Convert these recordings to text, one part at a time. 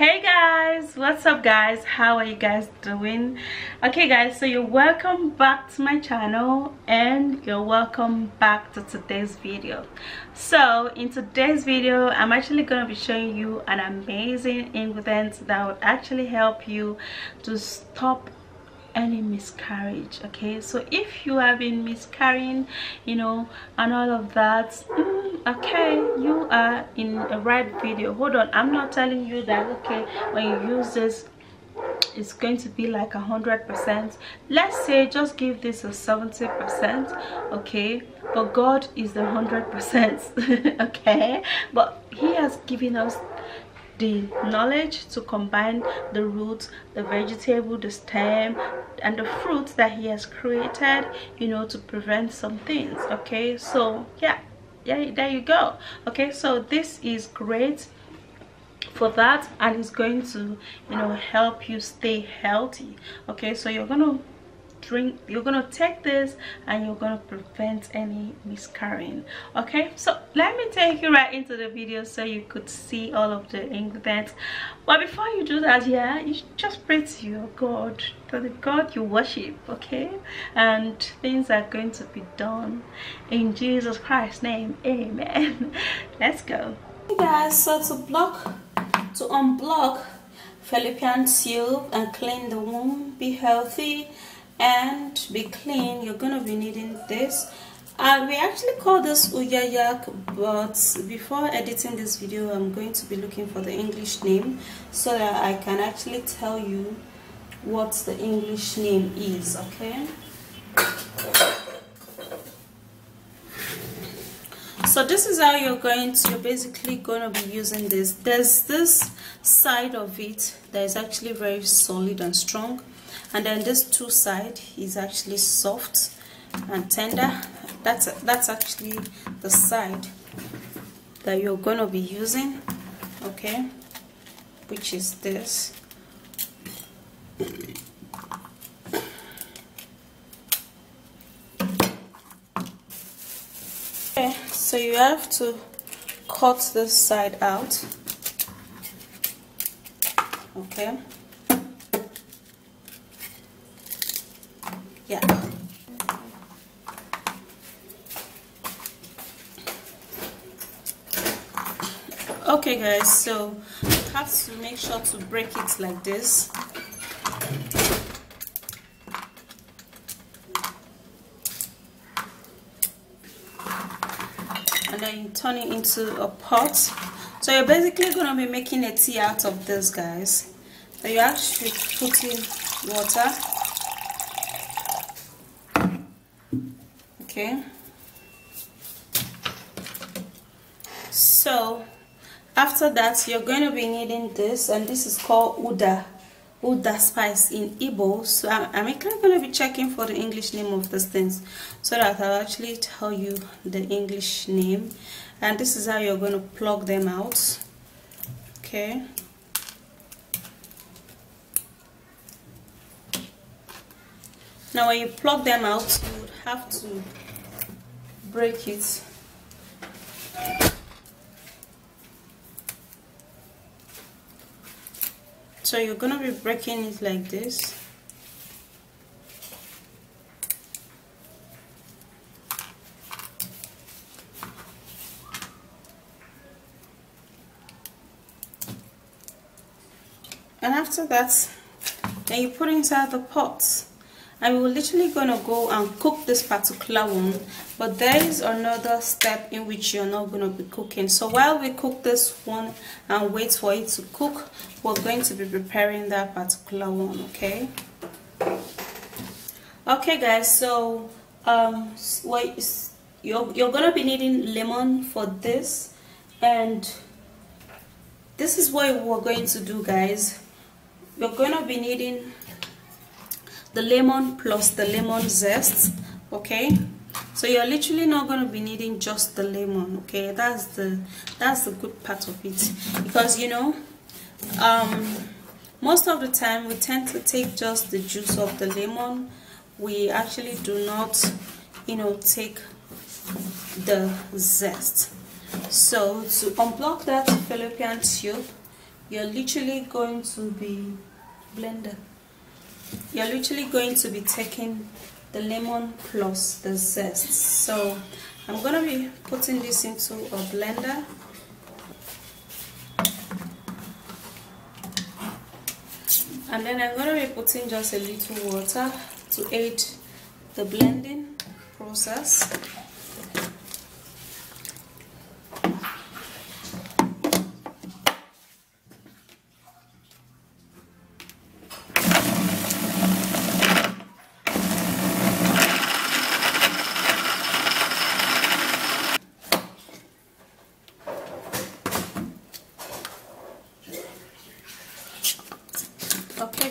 hey guys what's up guys? How are you guys doing? Okay guys so you're welcome back to my channel and you're welcome back to today's video. So in today's video i'm actually going to be showing you an amazing ingredient that would actually help you to stop any miscarriage okay? So if you have been miscarrying you know and all of that okay you are in a right video. Hold on i'm not telling you that okay when you use this it's going to be like a hundred percent. Let's say just give this a 70 percent okay? But god is the hundred percent okay? But he has given us the knowledge to combine the roots the vegetable the stem and the fruits that he has created you know to prevent some things okay? So yeah yeah there you go. Okay so this is great for that and it's going to you know help you stay healthy. Okay so you're gonna drink you're gonna take this and you're gonna prevent any miscarrying okay? So let me take you right into the video so you could see all of the ingredients. But before you do that yeah you just pray to your god to the god you worship okay? And things are going to be done in jesus christ's name amen. Let's go. Hey guys so to block to unblock fallopian tube and clean the womb be healthy and be clean. You're going to be needing this. Uh, we actually call this uyayak but before editing this video i'm going to be looking for the english name so that i can actually tell you what the english name is okay? So this is how you're going to you're basically going to be using this. There's this side of it that is actually very solid and strong and then this two side is actually soft and tender. That's that's actually the side that you're going to be using okay? Which is this. Okay so you have to cut this side out okay yeah okay guys so you have to make sure to break it like this. And then you turn it into a pot. So you're basically going to be making a tea out of this guys. So you actually put in water. Okay. So after that you're going to be needing this and this is called uda uda spice in Igbo. So I'm actually going to be checking for the English name of these things so that I'll actually tell you the English name. And this is how you're going to plug them out okay? Now when you plug them out you would have to break it so you're gonna be breaking it like this. And after that then you put inside the pot and we're literally gonna go and cook this particular one. But there is another step in which you're not gonna be cooking. So while we cook this one and wait for it to cook we're going to be preparing that particular one okay? Okay guys so um you're, you're gonna be needing lemon for this. And this is what we're going to do guys. You're gonna be needing the lemon plus the lemon zest okay? So you're literally not going to be needing just the lemon okay? That's the that's the good part of it. Because you know um most of the time we tend to take just the juice of the lemon. We actually do not you know take the zest. So to unblock that fallopian tube you're literally going to be blender you're literally going to be taking the lemon plus the zest. So I'm gonna be putting this into a blender. And then I'm gonna be putting just a little water to aid the blending process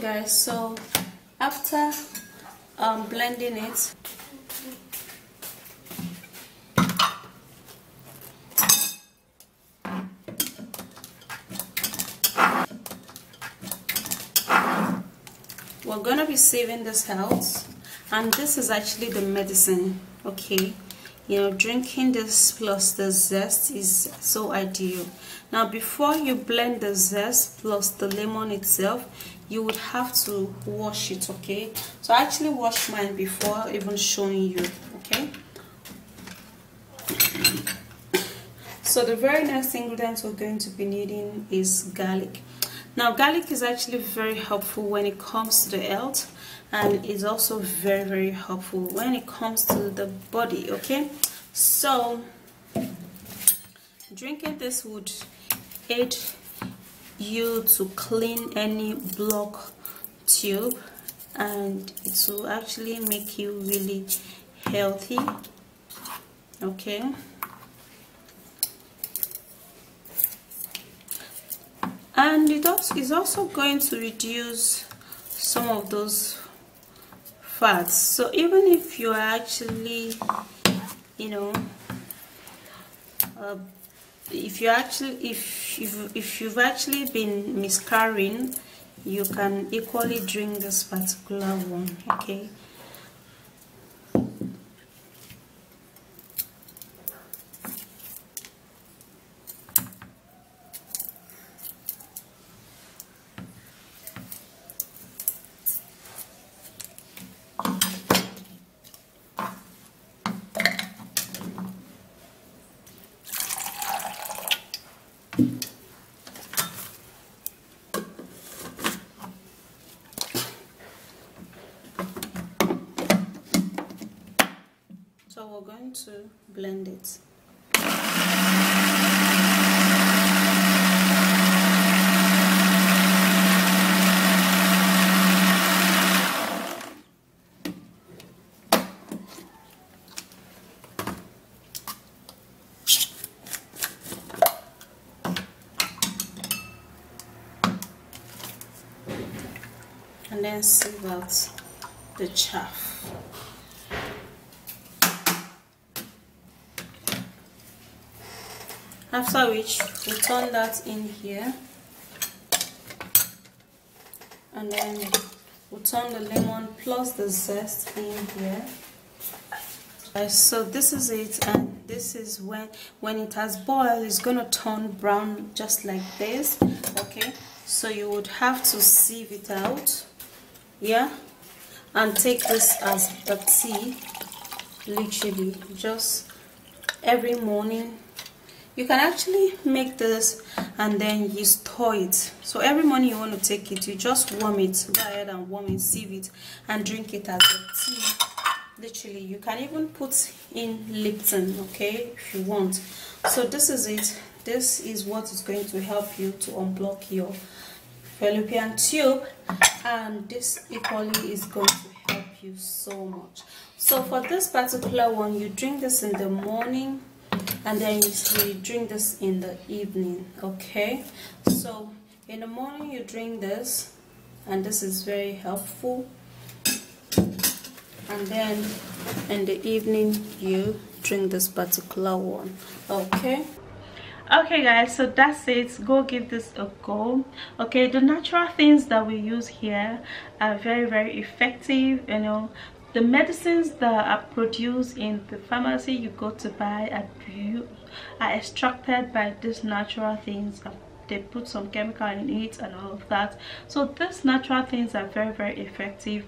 guys so after um, blending it we're gonna be saving this out and this is actually the medicine okay? You know drinking this plus the zest is so ideal. Now before you blend the zest plus the lemon itself you would have to wash it okay? So I actually wash mine before even showing you okay? So the very next ingredient we're going to be needing is garlic. Now garlic is actually very helpful when it comes to the health and is also very very helpful when it comes to the body okay? So drinking this would aid you to clean any block tube and it will actually make you really healthy okay? And it also is also going to reduce some of those fats. So even if you are actually you know uh, if you actually if if, if you've actually been miscarrying you can equally drink this particular one okay so we're going to blend it. And then sieve out the chaff after which we turn that in here. And then we turn the lemon plus the zest in here. So this is it and this is when when it has boiled it's gonna turn brown just like this okay? So you would have to sieve it out yeah? And take this as a tea literally just every morning you can actually make this and then you store it. So every morning you want to take it you just warm it. Go ahead and warm it sieve it and drink it as a tea. Literally you can even put in lipton okay if you want. So this is it. This is what is going to help you to unblock your fallopian tube. And this equally is going to help you so much. So for this particular one you drink this in the morning and then you drink this in the evening okay? So in the morning you drink this and this is very helpful. And then in the evening you drink this particular one okay? Okay guys so that's it. Go give this a go. Okay the natural things that we use here are very very effective you know the medicines that are produced in the pharmacy you go to buy are, are extracted by these natural things um, they put some chemical in it and all of that. So these natural things are very very effective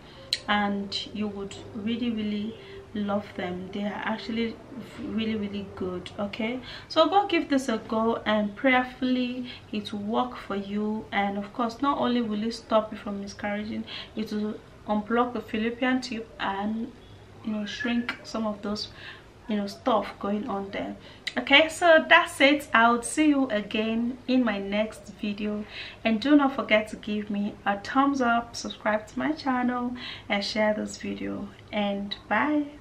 and you would really really love them. They are actually really really good okay? So go give this a go and prayerfully it will work for you. And of course not only will it stop you from miscarriaging it will unblock the fallopian tube and you know shrink some of those you know stuff going on there. Okay so that's it. I will see you again in my next video. And do not forget to give me a thumbs up subscribe to my channel and share this video. And bye